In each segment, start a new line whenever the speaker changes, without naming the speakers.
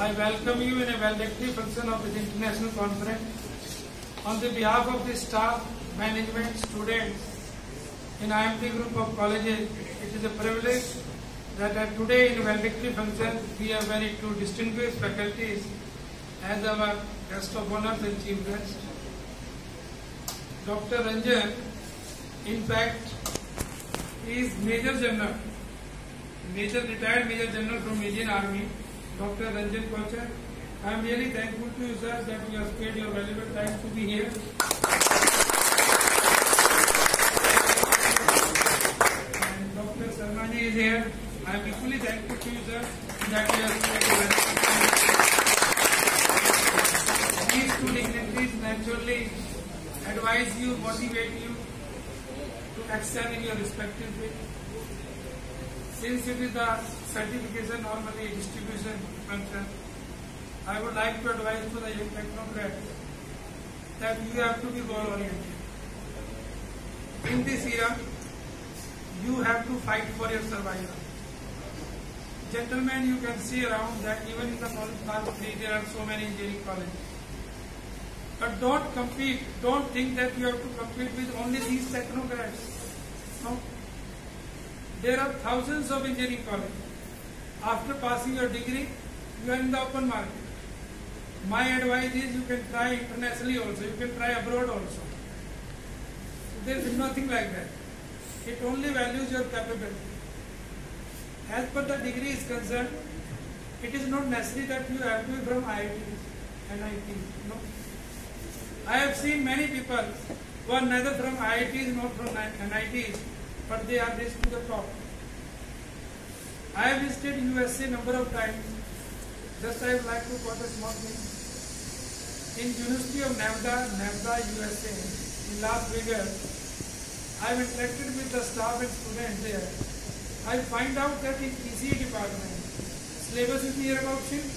I welcome you in a valedictory function of this international conference. On the behalf of the staff, management, students in IMT group of colleges, it is a privilege that today in valedictory function we have very two distinguished faculties as our guest of honor and chief guest. Dr. Ranjan, in fact, is Major General, Major retired Major General from Indian Army, Dr. Ranjan Kochar. I am really thankful to you, sir, that you have spared your valuable time to be here. And Dr. Sarmani is here. I am equally thankful to you, sir, that you have spared your valuable time. These two dignitaries naturally advise you, motivate you to excel in your respective field. Since it is the certification normally distribution function, I would like to advise to the young technocrats that you have to be goal oriented. In this era, you have to fight for your survival. Gentlemen, you can see around that even in the college pathway there are so many engineering colleges. But don't compete, don't think that you have to compete with only these technocrats. No. There are thousands of engineering colleges. After passing your degree, you are in the open market. My advice is you can try internationally also, you can try abroad also. There is nothing like that. It only values your capability. As per the degree is concerned, it is not necessary that you have to be from IITs and. No. I have seen many people who are neither from IITs nor from NITs, but they are reached to the top. I have visited USA number of times. Just I would like to quote a small thing. In University of Nevada, Nevada, USA, in Las Vegas, I have interacted with the staff and students there. I find out that in ECE department, syllabus is near about same.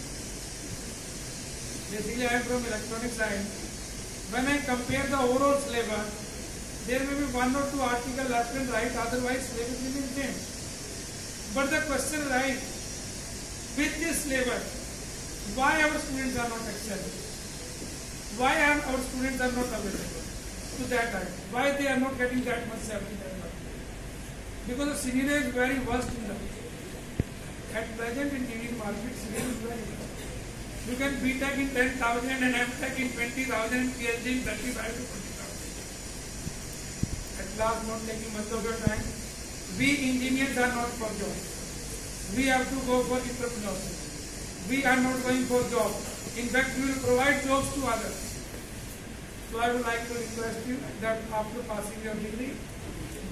Basically, I am from electronic science. When I compare the overall syllabus, there may be one or two articles left and right, otherwise syllabus be same. But the question arises, with this labor, why our students are not excelling? Why are our students are not available to that time? Why they are not getting that much salary? that much? Because the scenario is very worst in the At present in Indian market, scenario is very worst. You can BTech in 10,000 and MTech in 20,000 and PhD in 35 to 40,000. At last, not taking much of your time. We engineers are not for job. We have to go for entrepreneurship. We are not going for job. In fact, we will provide jobs to others. So I would like to request you that after passing your degree,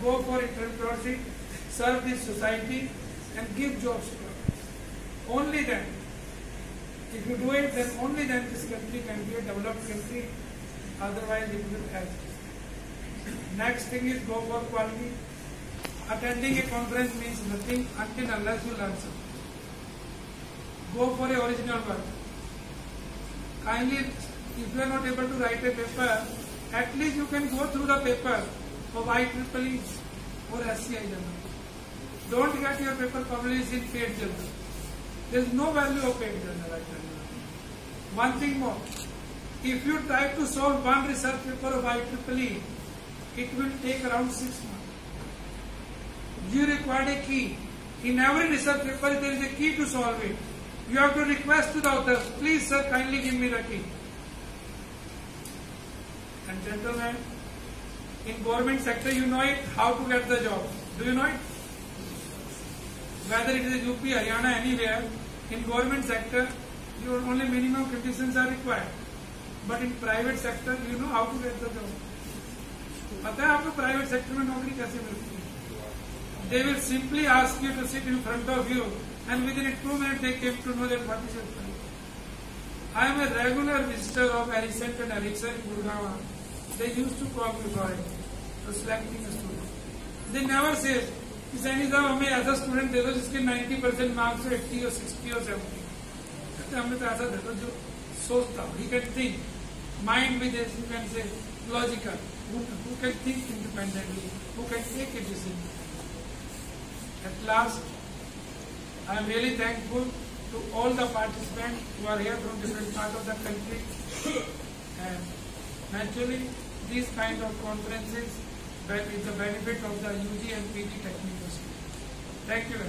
go for entrepreneurship, serve this society, and give jobs to others. Only then, if you do it, then only then this country can be a developed country. Otherwise, it will help. Next thing is go for quality. Attending a conference means nothing until unless you learn something. Go for a original work. Kindly, if you are not able to write a paper, at least you can go through the paper of IEEE or SCI journal. Don't get your paper published in paid journal. There is no value of paid journal. One thing more. If you try to solve one research paper of IEEE, it will take around six months You require a key. In every research paper, there is a key to solve it. You have to request to the author, please sir, kindly give me the key. And gentlemen, in government sector, you know it, how to get the job. Do you know it? Whether it is UP, Haryana, anywhere, in government sector, your only minimum conditions are required. But in private sector, you know how to get the job. पता है आपको private sector में नौकरी कैसे मिलती है they will simply ask you to sit in front of you and within two minutes they came to know that what is your plan. I am a regular visitor of Harrison and Ericsson in Gurgaon. They used to call me boy to selecting a student. They never say, Saini साहब हमें ऐसा student they दो जिसके 90 percent marks हो 80 और 60 और 70 कहते हमें तो ऐसा दे दो जो सोचता हो he can think mind with can say logical who can think independently, who can take a decision. At last, I am really thankful to all the participants who are here from different parts of the country. And naturally, these kind of conferences is the benefit of the UG and PG technical school. Thank you.